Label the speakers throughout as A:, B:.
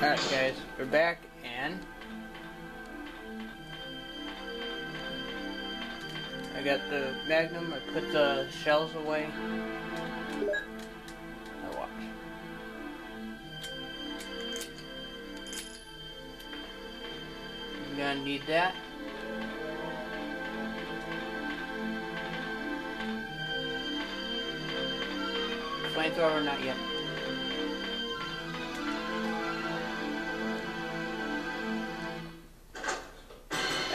A: Alright guys, we're back and I got the Magnum, I put the shells away. Now watch. Gonna need that. Flamethrower, not yet.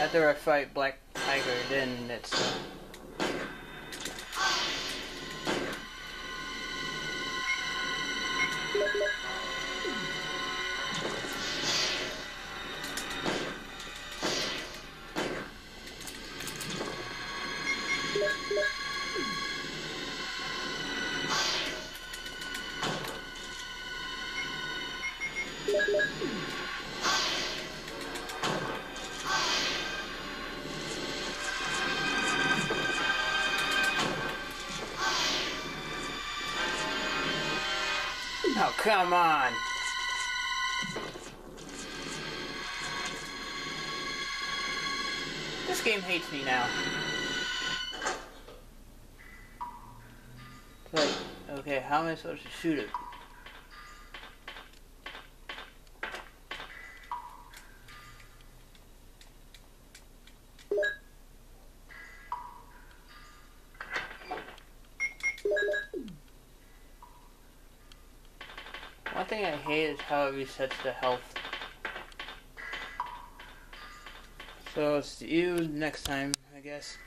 A: After I fight Black Tiger, then it's Oh, come on! This game hates me now. Okay, how am I supposed to shoot it? One thing I hate is how it resets the health. So, see you next time, I guess.